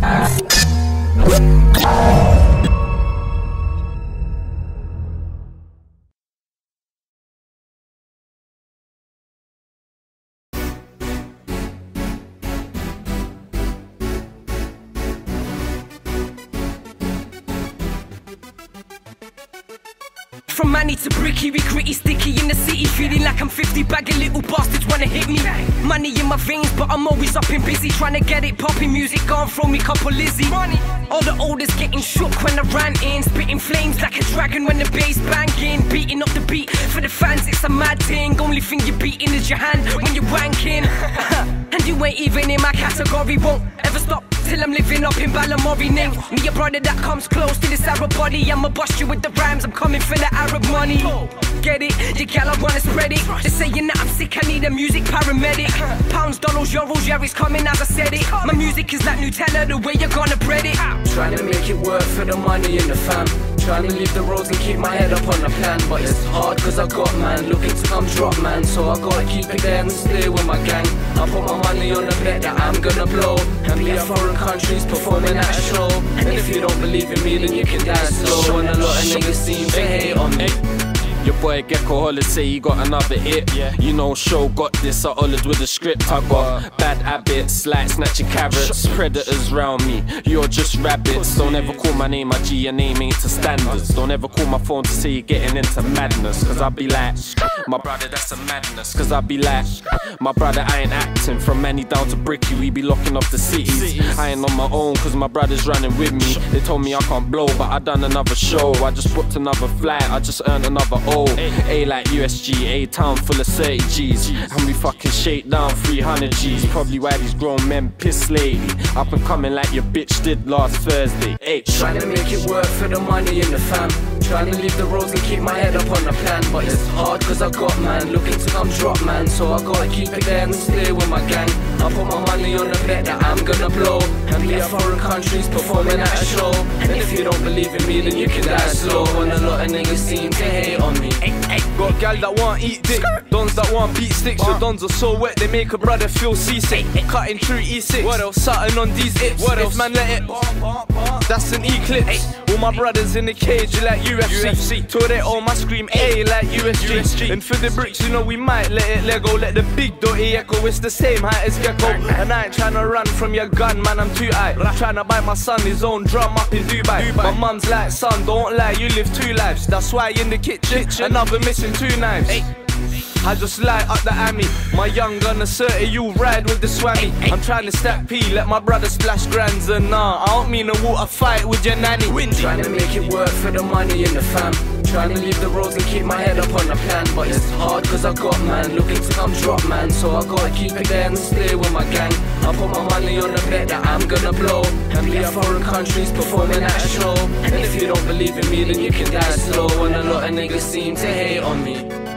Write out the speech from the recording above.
From Manny to Bricky, we gritty, sticky in the city. Feeling like I'm 50, bagging little bastards wanna hit me. Money in my veins, but I'm always up and busy. Trying to get it popping, music gone, throw me couple Lizzie. All the oldest getting shook when I ran in. Spitting flames like a dragon when the bass banging. Beating up the beat for the fans, it's a mad thing. Only thing you're beating is your hand when you're wanking. and you ain't even in my category, won't ever stop till I'm living up in Balamory name. Me a brother that comes close to this Arab body. I'ma bust you with the rhymes, I'm coming for the Arab money. Get it? You gal, I wanna spread it. Just saying that I'm sick, I need a music paramedic. Pounds, dollars, euros, yeah, it's coming as I said it. My music is like Nutella, the way you're gonna bread it. Trying to make it work for the money and the fam. Trying to leave the roads and keep my head up on the plan. But it's hard cause I got man, looking to come drop man. So I gotta keep it there and stay with my gang. I put my money on the bet that I'm gonna blow. And be at foreign countries performing at a show. And if you don't believe in me, then you can die slow. And a lot of niggas seem to hate on me. Your boy Geko Hollis say he got another hit. Yeah. You know, Sho got this. I hollered with the script. I got bad habits, like snatching carrots. Predators round me. You're just rabbits. Don't ever call my name, my G. Your name ain't to standards. Don't ever call my phone to say you're getting into madness. Cause I be like, my brother, that's a madness. Cause I be like, my brother, I ain't acting. From Manny down to Bricky, we be locking off the cities. I ain't on my own, cause my brother's running with me. They told me I can't blow, but I done another show. I just booked another flight, I just earned another O. A like USG, A town full of 30 G's. And we fucking shake down 300 G's. Probably why these grown men piss lately. Up and coming like your bitch did last Thursday. Hey, Trying to make it work for the money and the fam. Trying to leave the roads and keep my head up on the plan. But it's hard cause I got man, looking to come drop man. So I gotta keep it there and stay with my gang. I put my money on the bet that I'm gonna blow. And be at foreign countries performing at a show. And if you don't believe in me, then you can die slow. And a lot of niggas seem to hate on me. Got gal that want eat dick, dons that want beat sticks. Your uh. dons are so wet they make a brother feel seasick. Cutting through E6. What else? Something on these its. What else? Man, let it. That's an eclipse. All my brothers in the cage, like you UFC. UFC. Toretto, my scream A like USG. And for the bricks, you know we might let it let go. Let the big dotty echo. It's the same height as Geko. And I ain't tryna run from your gun, man. I'm too high. Tryna buy my son his own drum up in Dubai. My mum's like, son, don't lie, you live two lives. That's why in the kitchen, another missing two knives. I just light up the Ami. My young gun asserted you ride with the swammy. I'm trying to stack P, let my brother splash grands and nah. I don't mean a water fight with your nanny. Trying to make it work for the money and the fam. Trying to leave the roads and keep my head up on the plan. But it's hard cause I got man, looking to come drop man. So I gotta keep it there and stay with my gang. I put my money on the bet that I'm gonna blow. And be at foreign countries performing at a show. And if you don't believe in me, then you can die slow. And a lot of niggas seem to hate on me.